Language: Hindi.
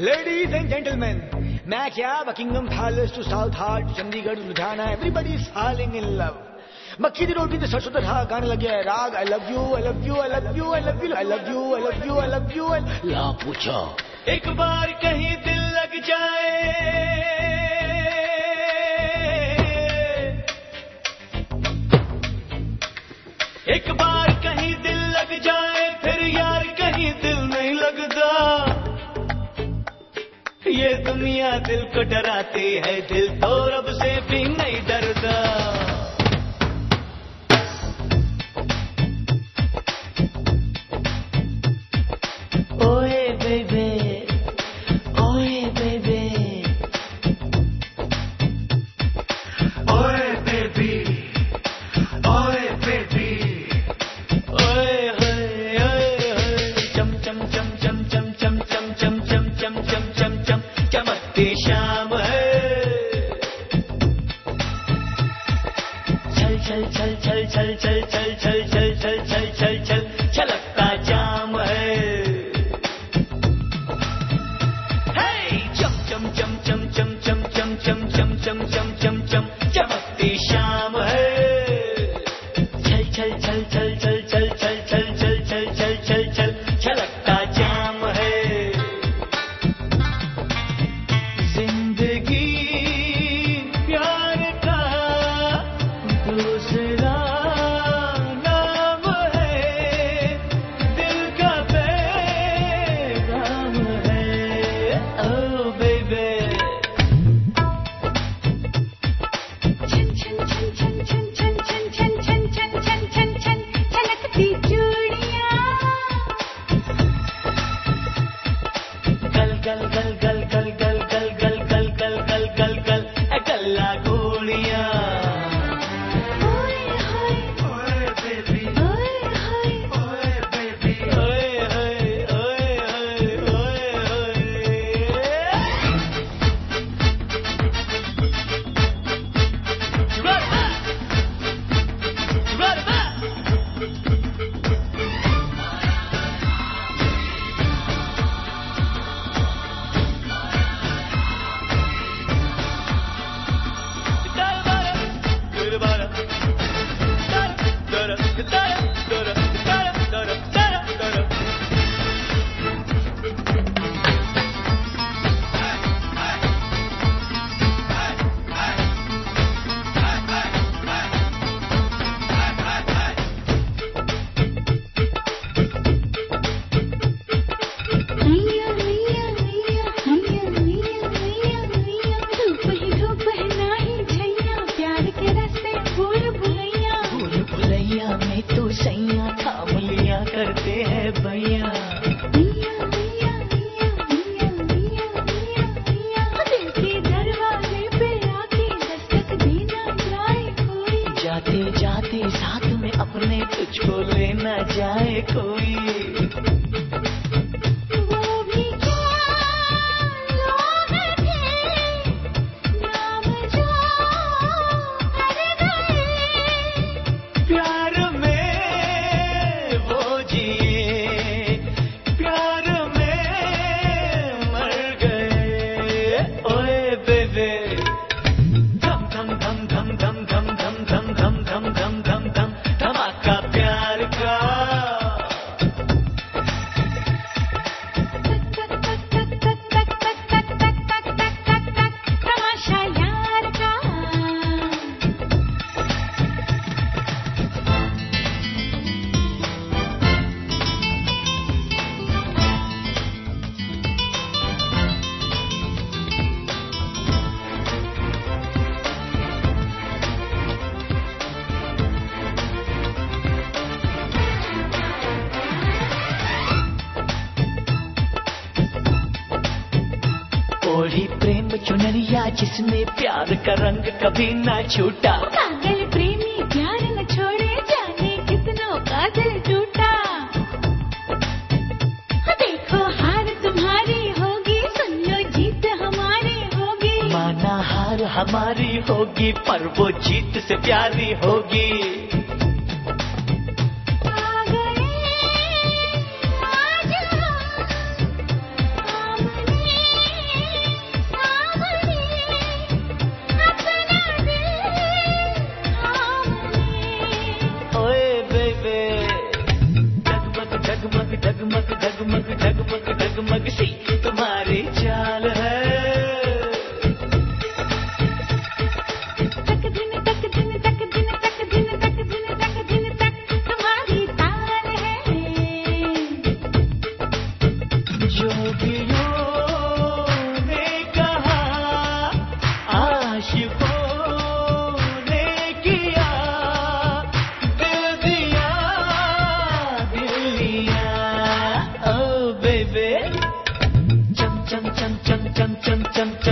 लेडीज़ एंड जेंटलमैन मैं क्या Buckingham Palace to south heart Chandigarh Ludhiana everybody is falling in love मक्खी दी रोटी तो सरसों का गाने लग गया राग I love you I love you I love you I love you I love you I love you I love you ला पूछा। एक बार कहीं दिल लग जाए एक बार दुनिया दिल को डराती है दिल तो रब से भी नहीं डरता। chum chum 爱可以。चुनरिया जिसमें प्यार का रंग कभी न छूटा। पागल प्रेमी प्यार न छोड़े जाने कितना का दिल टूटा हाँ देखो हार तुम्हारी होगी सुन लो जीत हमारी होगी। माना हार हमारी होगी पर वो जीत से प्यारी होगी।